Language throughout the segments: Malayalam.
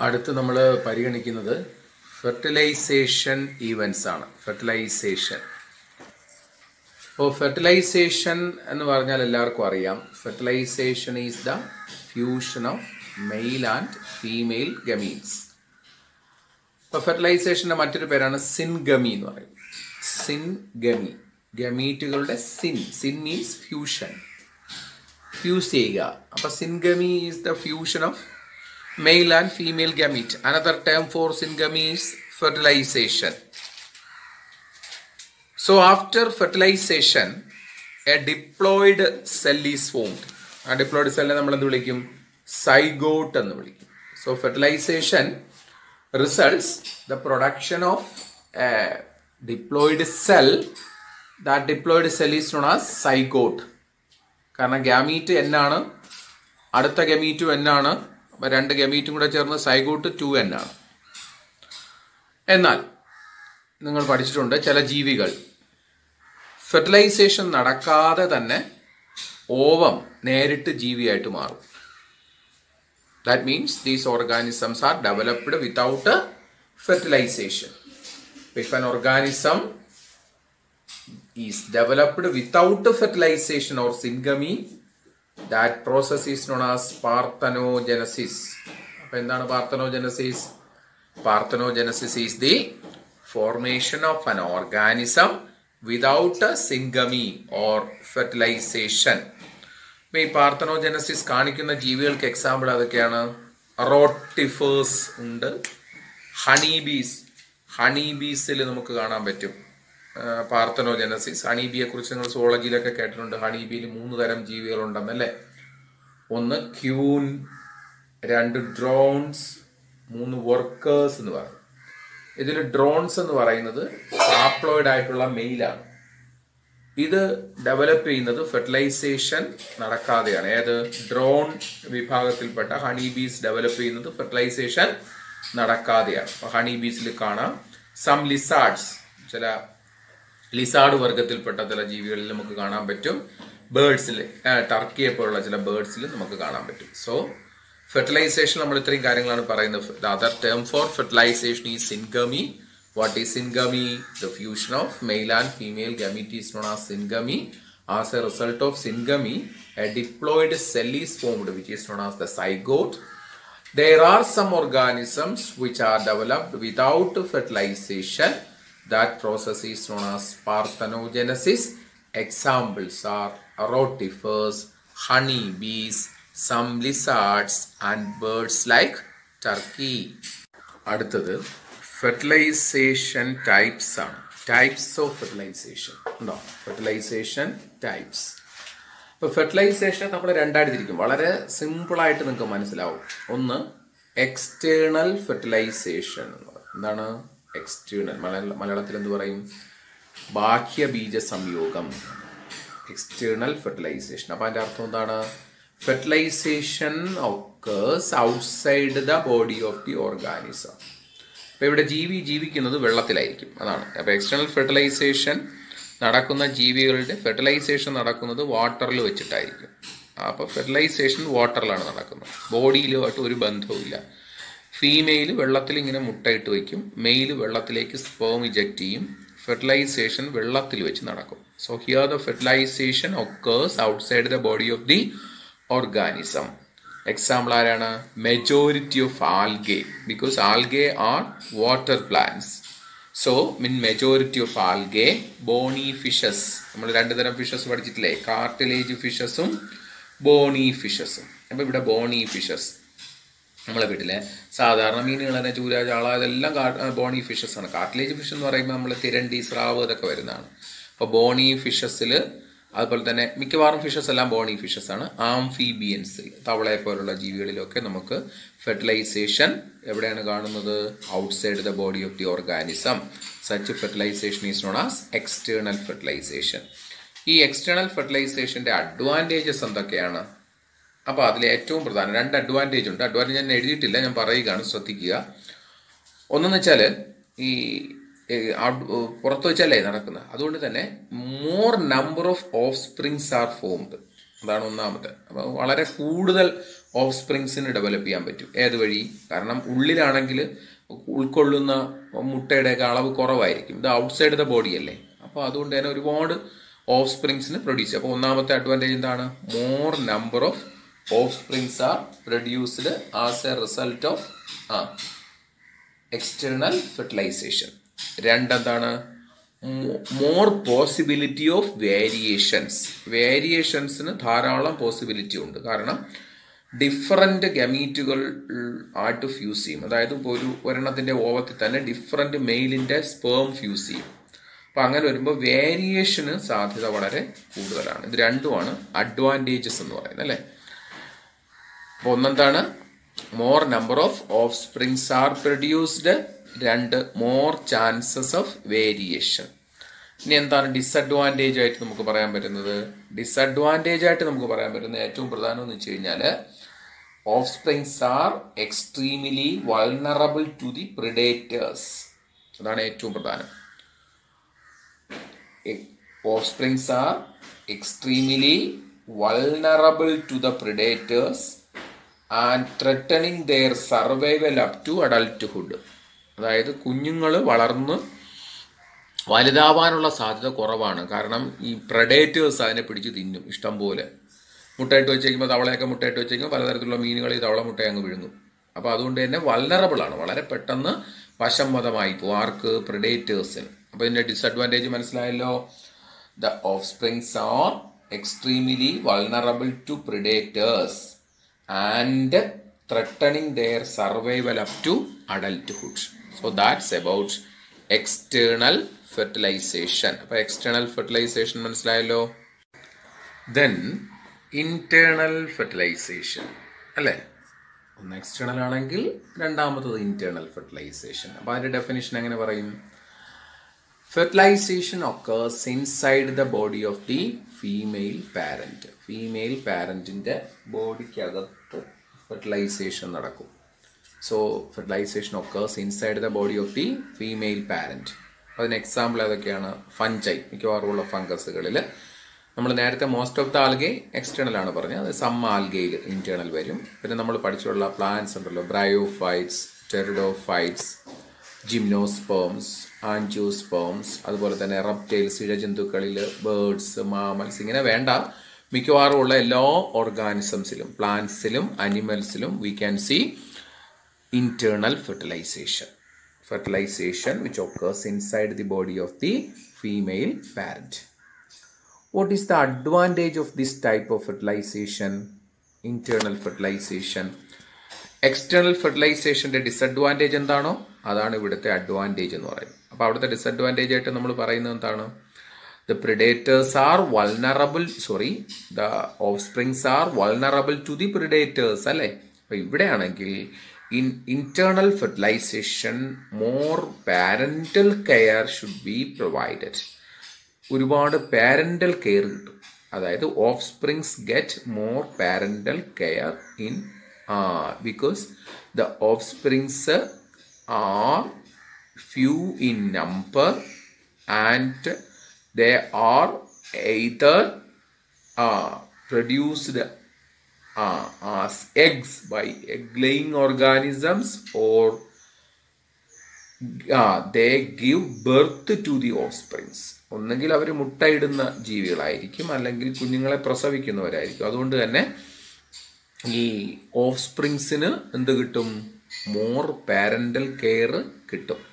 അടുത്ത് നമ്മൾ പരിഗണിക്കുന്നത് ഫെർട്ടിലൈസേഷൻ ഈവൻസ് ആണ്. ഫെർട്ടിലൈസേഷൻ. ഇപ്പോൾ ഫെർട്ടിലൈസേഷൻ എന്ന് പറഞ്ഞാൽ എല്ലാവർക്കും അറിയാം. Fertilization is the fusion of male and female gametes. ഇപ്പോൾ ഫെർട്ടിലൈസേഷന്റെ മറ്റൊരു പേരാണ് സിൻഗമി എന്ന് പറയും. Syngamy. ഗമീറ്റുകളുടെ syn. Syn means fusion. Fuse ചെയ്യുക. അപ്പൊ syngamy is the fusion of male and female gamete another term for syngamy is fertilization so after fertilization a diploid cell is formed ആ ഡിപ്ലോയിഡ് സെല്ലിനെ നമ്മൾ എന്ത് വിളിക്കും? സൈഗോട്ട് എന്ന് വിളിക്കും. So fertilization results the production of diploid cell that diploid cell is known as zygote കാരണം ഗാമീറ്റ് എന്നാണ് അടുത്ത ഗമീറ്റും എന്നാണ് രണ്ട് ഗമീറ്റും കൂടെ ചേർന്ന് സൈഗോട്ട് ടു എൻ ആണ്. എന്നാൽ നിങ്ങൾ പഠിച്ചിട്ടുണ്ട് ചില ജീവികൾ. ഫെർട്ടിലൈസേഷൻ നടക്കാതെ തന്നെ ഓവം നേരിട്ട് ജീവിയായിട്ട് മാറും. That means these organisms are developed without fertilization if an organism is developed without fertilization or syngamy that process is known as parthenogenesis അപ്പൊ എന്താണ് parthenogenesis parthenogenesis is the formation of an organism without syngamy or fertilization ഈ പാർത്തനോജനസിസ് കാണിക്കുന്ന ജീവികൾക്ക് എക്സാമ്പിൾ അതൊക്കെയാണ് റോട്ടിഫേഴ്സ് ഉണ്ട്. ഹണി ബീസ് ഹണി ബീസിൽ നമുക്ക് കാണാൻ പറ്റും. പാർത്തനോജനസിസ്. ഹണീബിയെ കുറിച്ച് നിങ്ങൾ സോളജിയിലൊക്കെ കേട്ടിട്ടുണ്ട്. ഹണീബിയിൽ മൂന്ന് തരം ജീവികളുണ്ടെന്നല്ലേ ഒന്ന് ക്യൂൻ രണ്ട് ഡ്രോൺസ് മൂന്ന് വർക്കേഴ്സ് എന്ന് പറയും. ഇതിൽ ഡ്രോൺസ് എന്ന് പറയുന്നത് ആപ്ലോയിഡ് ആയിട്ടുള്ള മെയിലാണ്. ഇത് ഡെവലപ്പ് ചെയ്യുന്നത് ഫെർട്ടിലൈസേഷൻ നടക്കാതെയാണ്. അതായത് ഡ്രോൺ വിഭാഗത്തിൽപ്പെട്ട ഹണീബീസ് ഡെവലപ്പ് ചെയ്യുന്നത് ഫെർട്ടിലൈസേഷൻ നടക്കാതെയാണ്. ഹണി ഹണീബീസിൽ കാണാം. സം ലിസാർഡ്സ് ചില ലിസാർഡ് വർഗത്തിൽപ്പെട്ട ചില ജീവികളിൽ നമുക്ക് കാണാൻ പറ്റും. ബേഡ്സിൽ ടർക്കിയെ പോലുള്ള ചില ബേഡ്സിൽ നമുക്ക് കാണാൻ പറ്റും. സോ ഫെർട്ടിലൈസേഷൻ നമ്മൾ ഇത്രയും കാര്യങ്ങളാണ് പറയുന്നത്. The other term for fertilization ഈ syngamy what is syngamy the fusion of male and female gamete is known as syngamy as a result of syngamy a diploid cell is formed which is known as the zygote there are some organisms which are developed without fertilization. That process is known as parthenogenesis. Examples are rotifers, honeybees, some lizards and birds like turkey. അടുത്തത് ഫെർട്ടിലൈസേഷൻ ടൈപ്സ് ആണ്. ടൈപ്സ് ഓഫ് ഫെർട്ടിലൈസേഷൻ ഉണ്ടോ? ഫെർട്ടിലൈസേഷൻ ടൈപ്സ് ഇപ്പോൾ ഫെർട്ടിലൈസേഷൻ നമ്മൾ രണ്ടായിട്ട് തിരിക്കും. വളരെ സിമ്പിളായിട്ട് നിങ്ങൾക്ക് മനസ്സിലാവും. ഒന്ന് എക്സ്റ്റേണൽ ഫെർട്ടിലൈസേഷൻ എന്താണ്? എക്സ്റ്റേണൽ മലയാള മലയാളത്തിൽ എന്ത് പറയും? ബാഹ്യ ബീജ സംയോഗം. എക്സ്റ്റേണൽ ഫെർട്ടിലൈസേഷൻ അപ്പൊ അതിന്റെ അർത്ഥം എന്താണ്? Fertilization occurs outside the body of the organism അപ്പൊ ഇവിടെ ജീവി ജീവിക്കുന്നത് വെള്ളത്തിലായിരിക്കും. അതാണ്. അപ്പൊ എക്സ്റ്റേണൽ ഫെർട്ടിലൈസേഷൻ നടക്കുന്ന ജീവികളുടെ ഫെർട്ടിലൈസേഷൻ നടക്കുന്നത് വാട്ടറിൽ വെച്ചിട്ടായിരിക്കും. അപ്പോൾ ഫെർട്ടിലൈസേഷൻ വാട്ടറിലാണ് നടക്കുന്നത്. ബോഡിയിലുമായിട്ട് ഒരു ബന്ധവുമില്ല. ഫീമെയിൽ വെള്ളത്തിൽ ഇങ്ങനെ മുട്ടയിട്ട് വയ്ക്കും. മെയിൽ വെള്ളത്തിലേക്ക് സ്പേം ഇജക്റ്റ് ചെയ്യും. ഫെർട്ടിലൈസേഷൻ വെള്ളത്തിൽ വെച്ച് നടക്കും. So here the fertilisation occurs outside the body of the organism example ആരാണ്? Majority of algae because algae are water plants so mean majority of algae bony fishes നമ്മൾ രണ്ട് തരം ഫിഷസ് പഠിച്ചിട്ടില്ലേ? കാർട്ടിലേജ് ഫിഷസും ബോണി ഫിഷസും അപ്പൊ ഇവിടെ ബോണി ഫിഷസ് നമ്മളെ വീട്ടിലെ. സാധാരണ മീനുകൾ തന്നെ ചൂര ചാള ഇതെല്ലാം ബോണി ഫിഷസ് ആണ്. കാർട്ടിലേജ് ഫിഷ് എന്ന് പറയുമ്പോൾ നമ്മൾ തിരണ്ടി സ്രാവ് ഇതൊക്കെ വരുന്നതാണ്. അപ്പോൾ ബോണി ഫിഷസിൽ അതുപോലെ തന്നെ മിക്കവാറും ഫിഷസ് എല്ലാം ബോണി ഫിഷസ് ആണ്. ആംഫീബിയൻസിൽ തവളയെ പോലുള്ള ജീവികളിലൊക്കെ നമുക്ക് ഫെർട്ടിലൈസേഷൻ എവിടെയാണ് കാണുന്നത്? Outside the body of the organism. Such fertilization is known as external fertilization. ഈ എക്സ്റ്റേണൽ ഫെർട്ടിലൈസേഷന്റെ അഡ്വാന്റേജസ് എന്തൊക്കെയാണ്? അപ്പോൾ അതിൽ ഏറ്റവും പ്രധാനം രണ്ട് അഡ്വാന്റേജ് ഉണ്ട്. അഡ്വാന്റേജ് ഞാൻ എഴുതിയിട്ടില്ല ഞാൻ പറയുകയാണ് ശ്രദ്ധിക്കുക. ഒന്നെന്ന് വെച്ചാൽ ഈ പുറത്ത് വെച്ചല്ലേ നടക്കുന്നത്. അതുകൊണ്ട് തന്നെ more number of offsprings are formed അതാണ് ഒന്നാമത്തെ. അപ്പോൾ വളരെ കൂടുതൽ ഓഫ് സ്പ്രിങ്സിന് ഡെവലപ്പ് ചെയ്യാൻ പറ്റും. ഏത് വഴി? കാരണം ഉള്ളിലാണെങ്കിൽ ഉൾക്കൊള്ളുന്ന മുട്ടയുടെയൊക്കെ അളവ് കുറവായിരിക്കും. ഇത് ഔട്ട്സൈഡ് ദ ബോഡി അല്ലേ? അപ്പോൾ അതുകൊണ്ട് തന്നെ ഒരുപാട് ഓഫ് സ്പ്രിങ്സിന് പ്രൊഡ്യൂസ് അപ്പോൾ ഒന്നാമത്തെ അഡ്വാന്റേജ് എന്താണ്? More number of offsprings are produced as a result of ആ എക്സ്റ്റേണൽ ഫെർട്ടിലൈസേഷൻ രണ്ടെന്താണ്? മോർ പോസിബിലിറ്റി ഓഫ് വേരിയേഷൻസ് വേരിയേഷൻസിന് ധാരാളം പോസിബിലിറ്റി ഉണ്ട്. കാരണം ഡിഫറന്റ് ഗമീറ്റുകൾ ആയിട്ട് ഫ്യൂസ് ചെയ്യും. അതായത് ഒരു ഒരെണ്ണത്തിന്റെ ഓവത്തിൽ തന്നെ ഡിഫറന്റ് മെയിലിന്റെ സ്പേം ഫ്യൂസ് ചെയ്യും. അപ്പം അങ്ങനെ വരുമ്പോൾ വേരിയേഷന് സാധ്യത വളരെ കൂടുതലാണ്. ഇത് രണ്ടുമാണ് അഡ്വാന്റേജസ് എന്ന് പറയുന്നത് അല്ലേ? അപ്പോൾ ഒന്നെന്താണ്? More number of offsprings are produced രണ്ട് മോർ ചാൻസസ് ഓഫ് വേരിയേഷൻ ഇനി എന്താണ് ഡിസഡ്വാന്റേജ് ആയിട്ട് നമുക്ക് പറയാൻ പറ്റുന്നത്? ഡിസഡ്വാന്റേജ് ആയിട്ട് നമുക്ക് പറയാൻ പറ്റുന്ന ഏറ്റവും പ്രധാനം എന്ന് വെച്ച് കഴിഞ്ഞാൽ offsprings are extremely vulnerable to the predators അതാണ് ഏറ്റവും പ്രധാനം. Offsprings are extremely vulnerable to the predators and threatening their survival up to adulthood അതായത് കുഞ്ഞുങ്ങൾ വളർന്ന് വലുതാവാനുള്ള സാധ്യത കുറവാണ്. കാരണം ഈ പ്രഡേറ്റേഴ്സ് അതിനെ പിടിച്ച് തിന്നും ഇഷ്ടം പോലെ മുട്ടയിട്ട് വെച്ചേക്കുമ്പോൾ തവളയൊക്കെ മുട്ടയിട്ട് വെച്ചേക്കുമ്പോൾ പലതരത്തിലുള്ള മീനുകൾ ഈ തവള മുട്ട അങ്ങ് വിഴുങ്ങും. അപ്പോൾ അതുകൊണ്ട് തന്നെ വൾണറബിൾ ആണ്. വളരെ പെട്ടെന്ന് വശംവതമായി പോകും ആർക്ക്? പ്രഡേറ്റേഴ്സിന് അപ്പോൾ ഇതിന്റെ ഡിസഡ്വാന്റേജ് മനസ്സിലായല്ലോ? The offsprings are extremely vulnerable to predators and threatening their survival up to adulthood so that's about external fertilization അപ്പോൾ എക്സ്റ്റേണൽ ഫെർട്ടിലൈസേഷൻ മനസ്സിലായല്ലോ? ദെൻ ഇന്റേണൽ ഫെർട്ടിലൈസേഷൻ അല്ലേ? ഒന്ന് എക്സ്റ്റേണൽ ആണെങ്കിൽ രണ്ടാമത്തത് ഇന്റേണൽ ഫെർട്ടിലൈസേഷൻ അപ്പോൾ അതിന്റെ ഡെഫിനിഷൻ എങ്ങനെ പറയും? Fertilisation occurs inside the body of the female parent female പാരന്റിന്റെ ബോഡിക്കകത്ത് ഫെർട്ടിലൈസേഷൻ നടക്കും. So fertilisation occurs inside the body of the female parent അതിന് എക്സാമ്പിൾ ഏതൊക്കെയാണ് ഫഞ്ചൈ മിക്കവാറുമുള്ള ഫംഗസുകളിൽ നമ്മൾ നേരത്തെ most of the algae external ആണ് പറഞ്ഞത്. അത് സം ആൽഗയിൽ ഇന്റേണൽ വരും. പിന്നെ നമ്മൾ പഠിച്ചുള്ള പ്ലാന്റ്സ് ഉണ്ടല്ലോ. ബ്രയോഫൈറ്റ്സ് ടെറിഡോഫൈറ്റ്സ് ജിംനോസ്പേംസ് ആൻജിയോസ്പേംസ് അതുപോലെ തന്നെ റെപ്റ്റൈൽസ് ഇഴജന്തുക്കളിൽ ബേർഡ്സ് മാമൽസ് ഇങ്ങനെ വേണ്ട മിക്കവാറും ഉള്ള എല്ലാ ഓർഗാനിസംസിലും പ്ലാന്റ്സിലും അനിമൽസിലും we can see internal fertilization fertilization which occurs inside the body of the female parent what is the advantage of this type of fertilization internal fertilization external ഫെർട്ടിലൈസേഷന്റെ disadvantage എന്താണോ അതാണ് ഇവിടുത്തെ അഡ്വാന്റേജ് എന്ന് പറയുന്നത് അപ്പോൾ അവിടുത്തെ ഡിസഡ്വാന്റേജ് ആയിട്ട് നമ്മൾ പറയുന്നത് എന്താണ് predators are vulnerable sorry the offsprings are vulnerable to the predators അല്ലേ? അപ്പൊ ഇവിടെയാണെങ്കിൽ in internal fertilization more parental care should be provided ഒരുപാട് പാരന്റൽ കെയർ കിട്ടും അതായത് offsprings get more parental care in because the offsprings are few in number and they either uh, produced uh, as eggs by egg-laying organisms or uh, they give birth to the offsprings. ഒന്നെങ്കിൽ അവർ മുട്ടയിടുന്ന ജീവികളായിരിക്കും അല്ലെങ്കിൽ കുഞ്ഞുങ്ങളെ പ്രസവിക്കുന്നവരായിരിക്കും. അതുകൊണ്ട് തന്നെ ഈ ഓഫ് സ്പ്രിങ്സിന് എന്ത് കിട്ടും? മോർ പാരന്റൽ കെയർ കിട്ടും.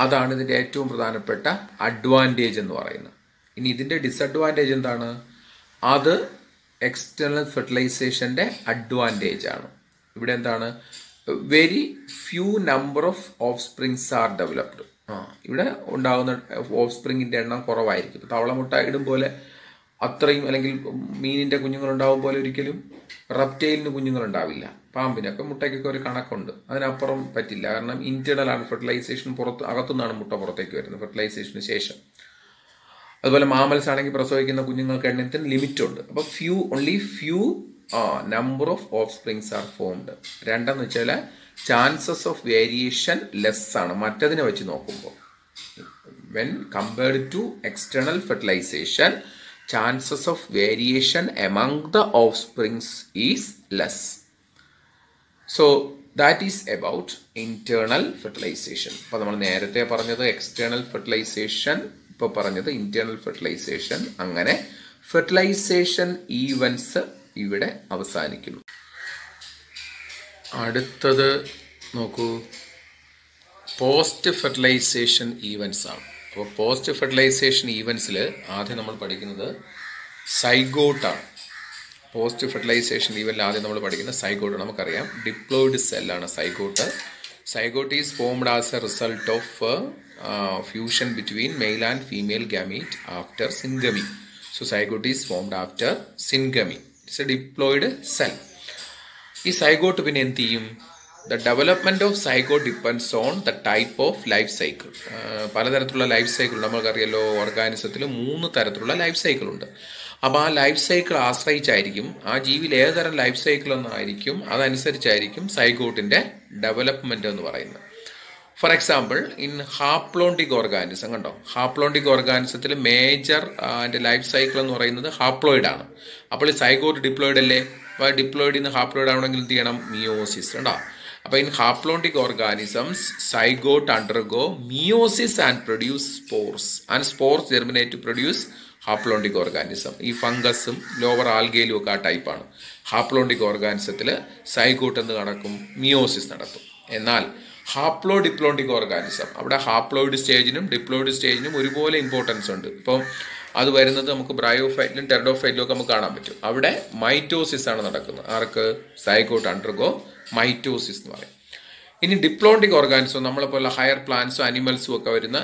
അതാണ് ഇതിന്റെ ഏറ്റവും പ്രധാനപ്പെട്ട അഡ്വാന്റേജ് എന്ന് പറയുന്നത്. ഇനി ഇതിന്റെ ഡിസഡ്വാന്റേജ് എന്താണ്? അത് എക്സ്റ്റേണൽ ഫെർട്ടിലൈസേഷന്റെ അഡ്വാന്റേജ് ആണ്. ഇവിടെ എന്താണ്? Very few number of offsprings are developed ആ ഇവിടെ ഉണ്ടാകുന്ന ഓഫ് സ്പ്രിങ്ങിന്റെ എണ്ണം കുറവായിരിക്കും. തവളമുട്ട ഇടും പോലെ അത്രയും അല്ലെങ്കിൽ മീനിന്റെ കുഞ്ഞുങ്ങൾ ഉണ്ടാവും പോലെ ഒരിക്കലും റപ്റ്റൈലിന് കുഞ്ഞുങ്ങൾ ഉണ്ടാവില്ല പാമ്പിനൊക്കെ മുട്ടയ്ക്കൊക്കെ ഒരു കണക്കുണ്ട്. അതിനപ്പുറം പറ്റില്ല. കാരണം ഇന്റേണലാണ് ഫെർട്ടിലൈസേഷൻ പുറത്ത് അകത്തുനിന്നാണ് മുട്ട പുറത്തേക്ക് വരുന്നത് ഫെർട്ടിലൈസേഷന് ശേഷം. അതുപോലെ മാമൽസ് ആണെങ്കിൽ പ്രസവിക്കുന്ന കുഞ്ഞുങ്ങൾക്ക് എണ്ണത്തിന് ലിമിറ്റ് ഉണ്ട് അപ്പോൾ few only few number of offsprings are formed രണ്ടെന്ന് വെച്ചാൽ ചാൻസസ് ഓഫ് വേരിയേഷൻ ലെസ് ആണ്. മറ്റതിനെ വെച്ച് നോക്കുമ്പോൾ when compared to external fertilization chances of variation among the offsprings is less. So that is about internal fertilization അപ്പോൾ നമ്മൾ നേരത്തെ പറഞ്ഞത് എക്സ്റ്റേണൽ ഫെർട്ടിലൈസേഷൻ ഇപ്പോൾ പറഞ്ഞത് ഇന്റേണൽ ഫെർട്ടിലൈസേഷൻ അങ്ങനെ ഫെർട്ടിലൈസേഷൻ ഈവൻസ് ഇവിടെ അവസാനിക്കുന്നു. അടുത്തത് നോക്കൂ. പോസ്റ്റ് ഫെർട്ടിലൈസേഷൻ ഈവൻസ് ആണ്. അപ്പോൾ പോസ്റ്റ് ഫെർട്ടിലൈസേഷൻ ഈവൻസിൽ ആദ്യം നമ്മൾ പഠിക്കുന്നത് സൈഗോട്ടാണ് പോസ്റ്റ് ഫെർട്ടിലൈസേഷൻ ലീവലിൽ ആദ്യം നമ്മൾ പഠിക്കുന്ന സൈഗോട്ട് നമുക്കറിയാം. Diploid സെല്ലാണ് zygote zygote is formed as a result of fusion between male and female gamete after syngamy so zygote is formed after syngamy it's a diploid cell ഈ സൈഗോട്ട് പിന്നെ എന്ത് ചെയ്യും? The development of zygote depends on the type of life cycle പലതരത്തിലുള്ള ലൈഫ് സൈക്കിൾ നമുക്കറിയാലോ ഓർഗാനിസത്തിൽ മൂന്ന് തരത്തിലുള്ള ലൈഫ് സൈക്കിൾ ഉണ്ട്. അപ്പോൾ ആ ലൈഫ് സൈക്കിൾ ആശ്രയിച്ചായിരിക്കും ആ ജീവിയിൽ ഏതുതരം ലൈഫ് സൈക്കിൾ ഒന്നായിരിക്കും അതനുസരിച്ചായിരിക്കും സൈഗോട്ടിന്റെ ഡെവലപ്മെന്റ് എന്ന് പറയുന്നത്. For example in haplontic organism കണ്ടോ? ഹാപ്ലോണ്ടിക് ഓർഗാനിസത്തിൽ മേജർ അതിന്റെ ലൈഫ് സൈക്കിൾ എന്ന് പറയുന്നത് ഹാപ്ലോയിഡ് ആണ്. അപ്പോൾ ഈ സൈഗോട്ട് ഡിപ്ലോയിഡ് അല്ലേ? അപ്പോൾ ഡിപ്ലോയിഡ് നിന്ന് ഹാപ്ലോയിഡ് ആവണമെങ്കിൽ എന്ത് ചെയ്യണം? മിയോസിസ് കണ്ടോ? അപ്പോൾ in haplontic organisms zygote undergo meiosis and produce spores and spores germinate produce haplontic organism. ഈ ഫംഗസും ലോവർ ആൽഗയിലും ഒക്കെ ആ ടൈപ്പാണ്. ഹാപ്ലോണ്ടിക് ഓർഗാനിസത്തിൽ സൈഗോട്ട് എന്ന് നടക്കും മിയോസിസ് നടക്കും എന്നാൽ ഹാപ്ലോ ഡിപ്ലോണ്ടിക് ഓർഗാനിസം അവിടെ ഹാപ്ലോയിഡ് സ്റ്റേജിനും ഡിപ്ലോയിഡ് സ്റ്റേജിനും ഒരുപോലെ ഇമ്പോർട്ടൻസ് ഉണ്ട്. ഇപ്പം അത് വരുന്നത് നമുക്ക് ബ്രയോഫൈറ്റിലും ടെർഡോഫൈറ്റിലും ഒക്കെ നമുക്ക് കാണാൻ പറ്റും. അവിടെ മൈറ്റോസിസ് ആണ് നടക്കുന്നത്. ആർക്ക്? സൈഗോട്ട് അണ്ടർഗോ മൈറ്റോസിസ് എന്ന് പറയും. ഇനി ഡിപ്ലോണ്ടിക് ഓർഗാനിസം നമ്മളെ പോലുള്ള ഹയർ പ്ലാന്റ്സും അനിമൽസും ഒക്കെ വരുന്ന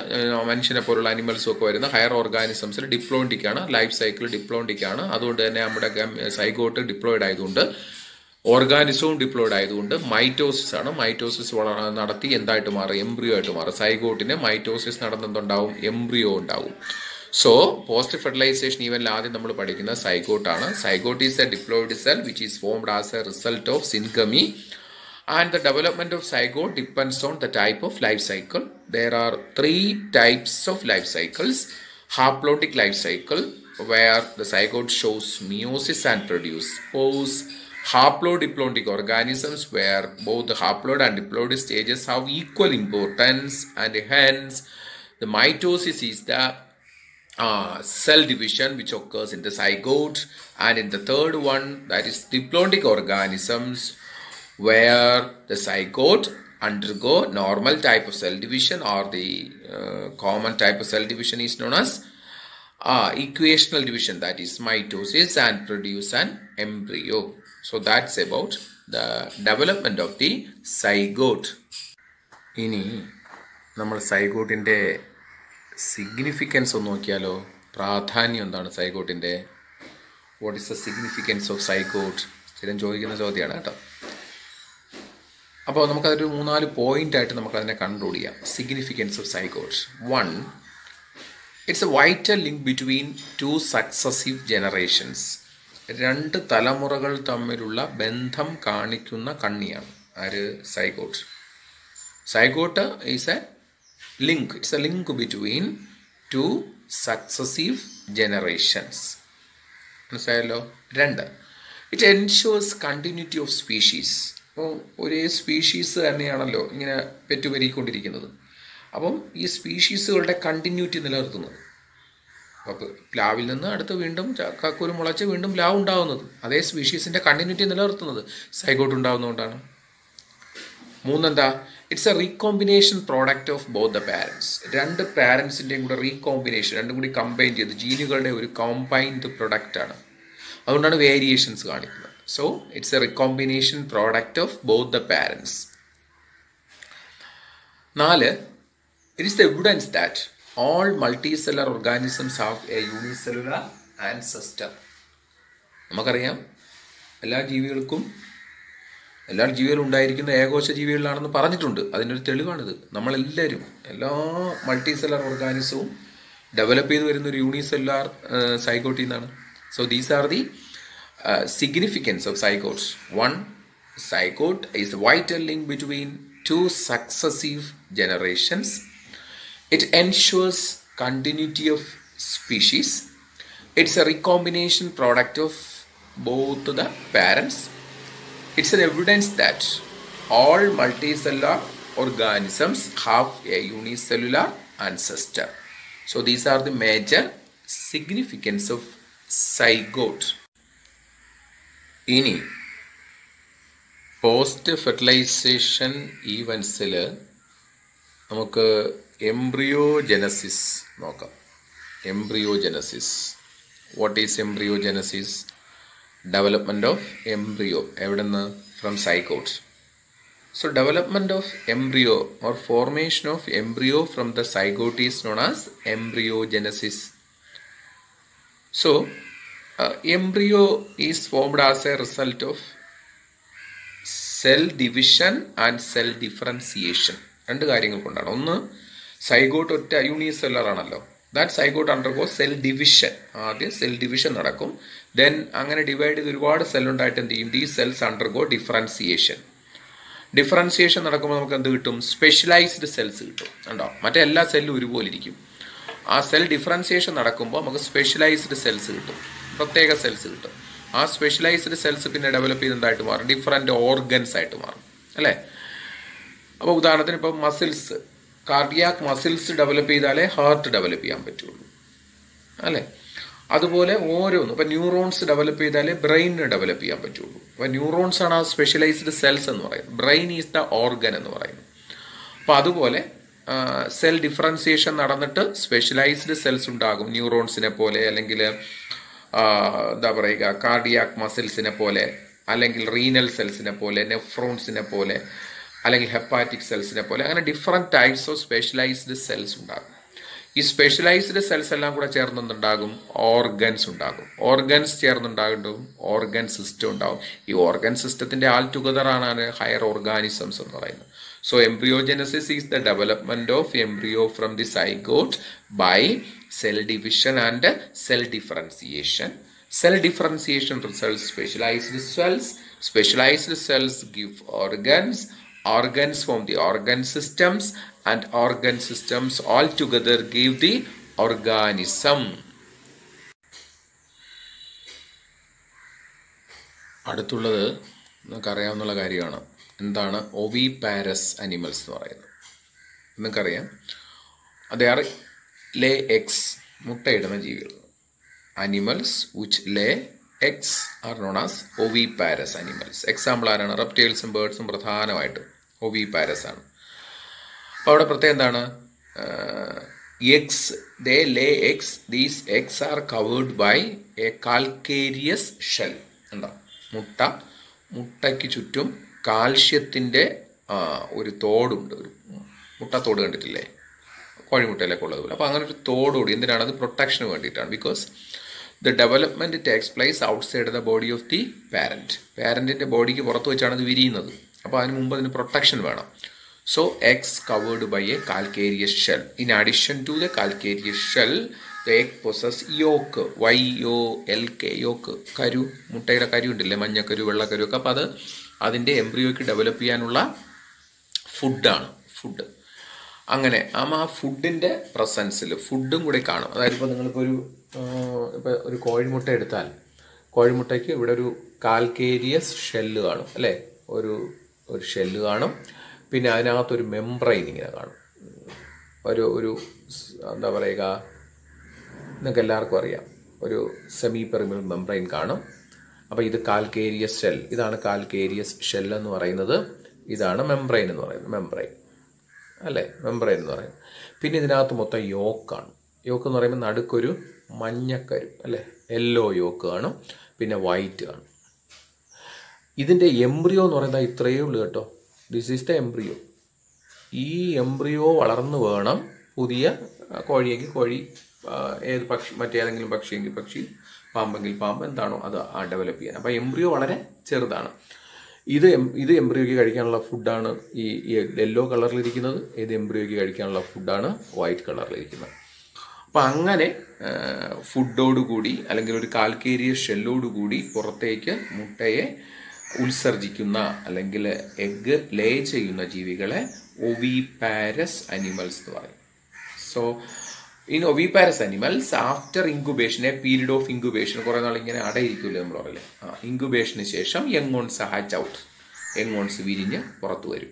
മനുഷ്യനെ പോലുള്ള അനിമൽസും ഒക്കെ വരുന്ന ഹയർ ഓർഗാനിസംസിൽ ഡിപ്ലോണ്ടിക് ആണ്. ലൈഫ് സൈക്കിൾ ഡിപ്ലോണ്ടിക് ആണ്. അതുകൊണ്ട് തന്നെ നമ്മുടെ സൈഗോട്ട് ഡിപ്ലോയിഡ് ആയതുകൊണ്ട് ഓർഗാനിസവും ഡിപ്ലോയിഡ് ആയതുകൊണ്ട് മൈറ്റോസിസ് ആണ്. മൈറ്റോസിസ് നടത്തി എന്തായിട്ട് മാറും? എംബ്രിയോ ആയിട്ട് മാറും. സൈഗോട്ടിന് മൈറ്റോസിസ് നടന്നെന്തുണ്ടാവും? എംബ്രിയോ ഉണ്ടാവും. സോ പോസ്റ്റ് ഫെർട്ടിലൈസേഷൻ ഈവനിൽ ആദ്യം നമ്മൾ പഠിക്കുന്ന സൈഗോട്ടാണ് zygote is a diploid cell which is formed as a result of syngamy and the development of zygote depends on the type of life cycle. There are three types of life cycles. Haplodic life cycle, where the zygote shows meiosis and produce spores. Haplodiplontic organisms, where both the haploid and diploid stages have equal importance, and hence the mitosis is the uh, cell division which occurs in the zygote. And in the third one, that is diplodic organisms, where the zygote undergo normal type of cell division or the uh, common type of cell division is known as uh, equational division that is mitosis and produce an embryo so that's about the development of the zygote ഇനി നമ്മൾ സൈഗോട്ടിന്റെ സിഗ്നിഫിക്കൻസ് ഒന്ന് നോക്കിയാലോ പ്രാധാന്യം എന്താണ് സൈഗോട്ടിന്റെ what is the significance of zygote സ്ഥിരം ചോദിക്കുന്ന ചോദ്യമാണ് കേട്ടോ അപ്പോൾ നമുക്കതൊരു മൂന്നാൽ പോയിന്റ് ആയിട്ട് നമുക്കതിനെ കൺക്ലൂഡ് ചെയ്യാം. Significance of zygote one it's a vital link between two successive generations രണ്ട് തലമുറകൾ തമ്മിലുള്ള ബന്ധം കാണിക്കുന്ന കണ്ണിയാണ്. ആര്? Zygote zygote is a link it's a link between two successive generations മനസ്സിലായല്ലോ? രണ്ട്. It ensures continuity of species അപ്പോൾ ഒരേ സ്പീഷീസ് തന്നെയാണല്ലോ ഇങ്ങനെ പെറ്റുപെരുകിക്കൊണ്ടിരിക്കുന്നത്. അപ്പം ഈ സ്പീഷീസുകളുടെ കണ്ടിന്യൂറ്റി നിലനിർത്തുന്നത്. അപ്പോൾ പ്ലാവിൽ നിന്ന് അടുത്ത് വീണ്ടും കാക്കൂര് മുളച്ച് വീണ്ടും പ്ലാവ് ഉണ്ടാകുന്നത് അതേ സ്പീഷീസിന്റെ കണ്ടിന്യൂറ്റി നിലനിർത്തുന്നത്. സൈഗോട്ട് ഉണ്ടാകുന്നതുകൊണ്ടാണ് മൂന്നെന്താ? It's a recombination product of both the parents രണ്ട് പാരൻസിന്റെയും കൂടെ റീകോമ്പിനേഷൻ രണ്ടും കൂടി കമ്പൈൻ ചെയ്ത് ജീനുകളുടെ ഒരു കോമ്പൈൻഡ് പ്രൊഡക്റ്റാണ് അതുകൊണ്ടാണ് വേരിയേഷൻസ് കാണിക്കുന്നത്. So it's a recombination product of both the parents. നാല് it is the evidence that all multicellular organisms have a unicellular ancestor. നമുക്കറിയാം എല്ലാ ജീവികൾക്കും എല്ലാ ജീവികളും ഉണ്ടായിരിക്കുന്ന ഏകോശ ജീവികളിലാണെന്ന് പറഞ്ഞിട്ടുണ്ട് അതിനൊരു തെളിവാണിത് നമ്മളെല്ലാവരും എല്ലാ മൾട്ടിസെല്ലർ ഓർഗാനിസവും ഡെവലപ്പ് ചെയ്ത് വരുന്ന ഒരു unicellular സൈക്കോട്ടിന്നാണ് so these are the Uh, significance of zygotes. One, zygote is the vital link between two successive generations. It ensures continuity of species. It's a recombination product of both the parents. It's an evidence that all multicellular organisms have a unicellular ancestor. So these are the major significance of zygote. ഇനി പോസ്റ്റ് ഫെർട്ടിലൈസേഷൻ ഈവൻസിൽ നമുക്ക് എംബ്രിയോജനസിസ് നോക്കാം. Embryogenesis what is embryogenesis development of embryo എവിടെ നിന്ന് from zygotes so development of embryo or formation of embryo from the zygote known as embryogenesis so embryo is formed as a result of cell division and cell differentiation രണ്ട് കാര്യങ്ങൾ കൊണ്ടാണ്. ഒന്ന് സൈഗോട്ട് ഒറ്റ യൂണിസെല്ലർ ആണല്ലോ. That zygote undergo cell division ആദ്യം സെൽ ഡിവിഷൻ നടക്കും. ദെൻ അങ്ങനെ ഡിവൈഡ് ചെയ്ത് ഒരുപാട് സെൽ ഉണ്ടായിട്ട് എന്ത് ചെയ്യും? ദീ സെൽസ് അണ്ടർഗോ ഡിഫറൻസിയേഷൻ ഡിഫറൻസിയേഷൻ നടക്കുമ്പോൾ നമുക്ക് എന്ത് കിട്ടും? സ്പെഷ്യലൈസ്ഡ് സെൽസ് കിട്ടും. ഉണ്ടോ മറ്റേ എല്ലാ സെല്ലും ഒരുപോലെ ഇരിക്കും. ആ സെൽ ഡിഫറൻസിയേഷൻ നടക്കുമ്പോൾ നമുക്ക് സ്പെഷ്യലൈസ്ഡ് സെൽസ് കിട്ടും. പ്രത്യേക സെൽസ് കിട്ടും. ആ സ്പെഷ്യലൈസ്ഡ് സെൽസ് പിന്നെ ഡെവലപ്പ് ചെയ്തതായിട്ട് മാറും. ഡിഫറെന്റ് ഓർഗൻസ് ആയിട്ട് മാറും. അല്ലേ? അപ്പോൾ ഉദാഹരണത്തിന് ഇപ്പോൾ മസിൽസ് കാർഡിയാക് മസിൽസ് ഡെവലപ്പ് ചെയ്താലേ ഹാർട്ട് ഡെവലപ്പ് ചെയ്യാൻ പറ്റുള്ളൂ. അല്ലേ? അതുപോലെ ഓരോന്നും ഇപ്പം ന്യൂറോൺസ് ഡെവലപ്പ് ചെയ്താലേ ബ്രെയിനിന് ഡെവലപ്പ് ചെയ്യാൻ പറ്റുള്ളൂ. അപ്പം ന്യൂറോൺസ് ആണ് ആ സ്പെഷ്യലൈസ്ഡ് സെൽസ് എന്ന് പറയുന്നത്. ബ്രെയിൻ ഈസ് ദ ഓർഗൻ എന്ന് പറയുന്നത്. അപ്പം അതുപോലെ സെൽ ഡിഫറൻസിയേഷൻ നടന്നിട്ട് സ്പെഷ്യലൈസ്ഡ് സെൽസ് ഉണ്ടാകും. ന്യൂറോൺസിനെ പോലെ അല്ലെങ്കിൽ എന്താ പറയുക കാർഡിയാക് മസിൽസിനെ പോലെ അല്ലെങ്കിൽ റീനൽ സെൽസിനെ പോലെ നെഫ്രോൺസിനെ പോലെ അല്ലെങ്കിൽ ഹെപ്പാറ്റിക് സെൽസിനെ പോലെ അങ്ങനെ different types of specialised cells ഉണ്ടാകും. ഈ സ്പെഷ്യലൈസ്ഡ് സെൽസ് എല്ലാം കൂടെ ചേർന്നുണ്ടാകും ഓർഗൻസ് ഉണ്ടാകും. ഓർഗൻസ് ചേർന്നുണ്ടാകും ഓർഗൻ സിസ്റ്റം ഉണ്ടാകും. ഈ ഓർഗൻ സിസ്റ്റത്തിന്റെ ആൾ ടുഗദർ ആണ് ഹയർ ഓർഗാനിസംസ് എന്ന് പറയുന്നത്. So embryogenesis is the development of embryo from the zygote by cell division and cell differentiation cell differentiation result specialised cells specialised cells give organs organs from the organ systems. And organ systems all together give the organism. അടുത്തുള്ളത് നിങ്ങൾക്കറിയാവുന്ന കാര്യമാണ്. എന്താണ്? ഒവി പാരസ് അനിമൽസ് എന്ന് പറയുന്നത്. നിങ്ങൾക്കറിയാം? അത് ആർ ലേ എക്സ് മുട്ടയിടുന്ന ജീവികൾ. Animals which lay eggs are known as oviparous animals example ആരാണ് റെപ്റ്റൈൽസും ബേർഡ്സും പ്രധാനമായിട്ടും ഒവി പാരസ് ആണ്. അവിടെ പ്രത്യേകം എന്താണ്? Eggs they lay eggs these eggs are covered by a calcareous shell ഉണ്ടോ മുട്ട മുട്ടയ്ക്ക് ചുറ്റും കാൽഷ്യത്തിന്റെ ഒരു തോടുണ്ട്. ഒരു മുട്ടത്തോട് കണ്ടിട്ടില്ലേ? കോഴിമുട്ടയിലൊക്കെ ഉള്ളതുപോലെ അപ്പോൾ അങ്ങനെ ഒരു തോടുകൂടി എന്തിനാണ്? അത് പ്രൊട്ടക്ഷന് വേണ്ടിയിട്ടാണ്. Because the development takes place outside the body of the parent പാരന്റിന്റെ ബോഡിക്ക് പുറത്ത് വെച്ചാണ് ഇത് വിരിയുന്നത്. അപ്പോൾ അതിന് മുമ്പ് അതിന് പ്രൊട്ടക്ഷൻ വേണം. So eggs covered by a calcareous shell. In addition to the calcareous shell, the egg possesses yolk. Y-O-L-K yolk. കരു മുട്ടയുടെ കരു ഉണ്ടല്ലേ മഞ്ഞക്കരു വെള്ളക്കരു ഒക്കെ അപ്പോൾ അത് അതിന്റെ എംബ്രിയോയ്ക്ക് ഡെവലപ്പ് ചെയ്യാനുള്ള ഫുഡാണ് ഫുഡ് അങ്ങനെ ആ ഫുഡിന്റെ പ്രസൻസിൽ ഫുഡും കൂടെ കാണും അതായത് ഇപ്പോൾ ഒരു ഇപ്പോൾ ഒരു കോഴിമുട്ട എടുത്താൽ കോഴിമുട്ടയ്ക്ക് ഇവിടെ ഒരു കാൽക്കേരിയസ് ഷെല്ല് കാണും അല്ലേ ഒരു ഒരു ഷെല്ല് കാണും പിന്നെ അതിനകത്തൊരു മെമ്പ്രൈൻ ഇങ്ങനെ കാണും. ഒരു ഒരു എന്താ പറയുക നിങ്ങൾക്ക് എല്ലാവർക്കും അറിയാം. ഒരു സെമി പെറിമിൽ മെംബ്രൈൻ കാണും. അപ്പോൾ ഇത് കാൽക്കേരിയസ് ഷെൽ ഇതാണ് കാൽക്കേരിയസ് ഷെൽ എന്ന് പറയുന്നത്. ഇതാണ് മെംബ്രൈൻ എന്ന് പറയുന്നത്. മെംബ്രൈൻ അല്ലേ? മെംബ്രൈൻ എന്ന് പറയുന്നത്. പിന്നെ ഇതിനകത്ത് മൊത്തം യോക്കാണ് യോക്ക് എന്ന് പറയുമ്പോൾ നടുക്കൊരു മഞ്ഞക്കരു അല്ലേ? യെല്ലോ യോക്ക് കാണും. പിന്നെ വൈറ്റ് കാണും. ഇതിന്റെ എംബ്രിയോ എന്ന് പറയുന്നത് ഇത്രയേ ഉള്ളൂ കേട്ടോ. ദിസ് ഈസ് ദ എംബ്രിയോ ഈ എംബ്രിയോ വളർന്നു വേണം പുതിയ കോഴിയെങ്കിൽ കോഴി ഏത് പക്ഷി മറ്റേതെങ്കിലും പക്ഷിയെങ്കിൽ പക്ഷി പാമ്പെങ്കിൽ പാമ്പ് എന്താണോ അത് ഡെവലപ്പ് ചെയ്യാൻ. അപ്പോൾ എംബ്രിയോ വളരെ ചെറുതാണ്. ഇത് ഇത് എംബ്രിയോയ്ക്ക് കഴിക്കാനുള്ള ഫുഡാണ് ഈ യെല്ലോ കളറിലിരിക്കുന്നത് ഇത് എംബ്രിയോയ്ക്ക് കഴിക്കാനുള്ള ഫുഡാണ് വൈറ്റ് കളറിലിരിക്കുന്നത് അപ്പം അങ്ങനെ ഫുഡോടുകൂടി അല്ലെങ്കിൽ ഒരു കാൽക്കേരിയ ഷെല്ലോടുകൂടി പുറത്തേക്ക് മുട്ടയെ ഉത്സർജിക്കുന്ന അല്ലെങ്കിൽ എഗ് ലേ ചെയ്യുന്ന ജീവികളെ ഒവി പാരസ് അനിമൽസ് എന്ന് പറയും. So in oviparous animals after incubation a period of incubation കുറേ നാൾ ഇങ്ങനെ അടയിരിക്കില്ലേ നമ്മൾ പറയില്ല ആ ഇൻക്യുബേഷന് ശേഷം യങ്ങോൺസ് ഹാച്ച് ഔട്ട് യങ്ങോൺസ് വിരിഞ്ഞ് പുറത്തു വരും.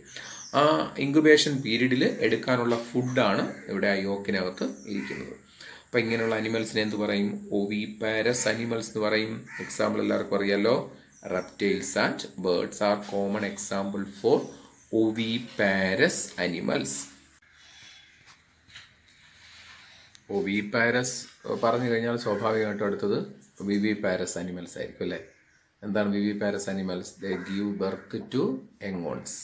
ആ ഇൻക്യുബേഷൻ പീരീഡിൽ എടുക്കാനുള്ള ഫുഡാണ് ഇവിടെ ആ യോക്കിനകത്ത് ഇരിക്കുന്നത്. അപ്പം ഇങ്ങനെയുള്ള അനിമൽസിനെ എന്ത് പറയും? ഒവിപാരസ് അനിമൽസ് എന്ന് പറയും. എക്സാമ്പിൾ എല്ലാവർക്കും അറിയാലോ. Reptiles and birds are common example for oviparous animals. oviparous പാരസ് പറഞ്ഞു കഴിഞ്ഞാൽ സ്വാഭാവികമായിട്ടും അടുത്തത് വിവി പാരസ് അനിമൽസ് ആയിരിക്കും അല്ലേ? എന്താണ് viviparous animals the give birth to young ones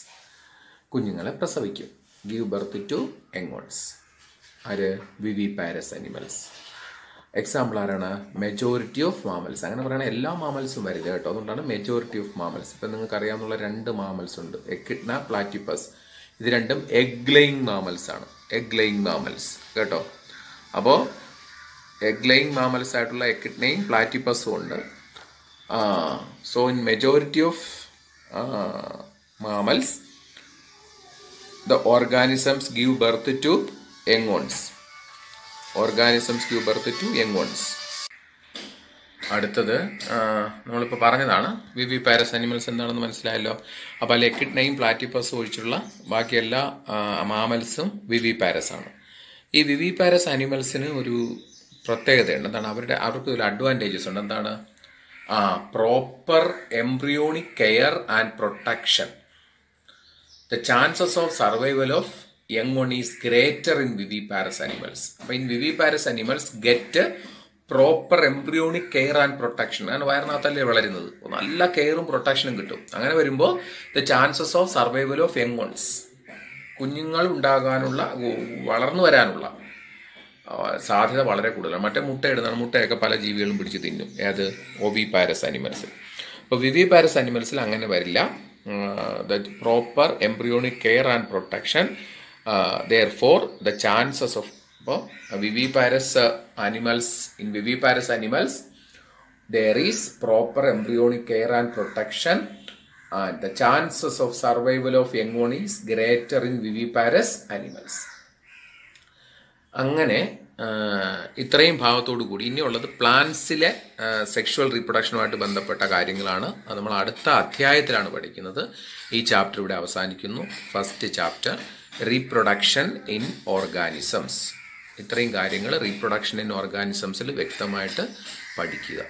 കുഞ്ഞുങ്ങളെ പ്രസവിക്കും. Give birth to young ones ആര്? വിവി പാരസ് അനിമൽസ് എക്സാമ്പിൾ ആരാണ്? മെജോറിറ്റി ഓഫ് മാമൽസ് അങ്ങനെ പറയുന്നത് എല്ലാ മാമൽസും വരില്ല കേട്ടോ. അതുകൊണ്ടാണ് മെജോറിറ്റി ഓഫ് മാമൽസ് ഇപ്പം നിങ്ങൾക്ക് അറിയാവുന്ന രണ്ട് മാമൽസ് ഉണ്ട്. എക്കിഡ്ന പ്ലാറ്റിപ്പസ് ഇത് രണ്ടും എഗ് മാമൽസ് ആണ്. എഗ് മാമൽസ് കേട്ടോ? അപ്പോൾ എഗ് മാമൽസ് ആയിട്ടുള്ള എക്കിഡ്നയും പ്ലാറ്റിപ്പസും ഉണ്ട്. So in majority of mammals the organisms give birth to young ones cue birth to young ones. അടുത്തത് നമ്മളിപ്പോൾ പറഞ്ഞതാണ് വി വി പാരസ് അനിമൽസ് എന്താണെന്ന് മനസ്സിലായല്ലോ. അപ്പോൾ ലെക്കിഡ്നയും പ്ലാറ്റിപ്പസ് ഒഴിച്ചുള്ള ബാക്കി എല്ലാ മാമൽസും വി വി പാരസ് ആണ്. ഈ വി വി പാരസ് അനിമൽസിന് ഒരു പ്രത്യേകതയുണ്ട്. എന്താണ്? അവരുടെ അവർക്ക് ഒരു അഡ്വാന്റേജസ് ഉണ്ട്. എന്താണ്? ആ proper embryonic care and protection the chances of survival of young greater in greater in viviparous animals. In in viviparous animals get proper embryonic care and protection അങ്ങനെ വയറിനകത്തല്ലേ വളരുന്നത്. നല്ല കെയറും പ്രൊട്ടക്ഷനും കിട്ടും. അങ്ങനെ വരുമ്പോൾ the chances of survival of young ones കുഞ്ഞുങ്ങൾ ഉണ്ടാകാനുള്ള വളർന്നു വരാനുള്ള സാധ്യത വളരെ കൂടുതലാണ്. മറ്റേ മുട്ടയിടുന്നതാണ് മുട്ടയൊക്കെ പല ജീവികളും പിടിച്ച് തിന്നും. ഏത്? ഒവി പാരസ് അനിമൽസ് അപ്പോൾ വിവി പാരസ് അനിമൽസിൽ അങ്ങനെ വരില്ല. The proper embryonic care and protection there the chances of viviparous animals, in viviparous animals, there is proper embryonic care and protection and the chances of survival of young one is greater in viviparous animals അങ്ങനെ ഇത്രയും ഭാഗത്തോടു കൂടി ഇനിയുള്ളത് പ്ലാന്റ്സിലെ സെക്ഷുവൽ റീപ്രൊഡക്ഷനുമായിട്ട് ബന്ധപ്പെട്ട കാര്യങ്ങളാണ് നമ്മൾ അടുത്ത അധ്യായത്തിലാണ് പഠിക്കുന്നത് ഈ ചാപ്റ്റർ ഇവിടെ അവസാനിക്കുന്നു first chapter reproduction in organisms ഇത്രയും കാര്യങ്ങൾ റീപ്രൊഡക്ഷൻ ഇൻ ഓർഗാനിസംസിൽ വ്യക്തമായിട്ട് പഠിക്കുക.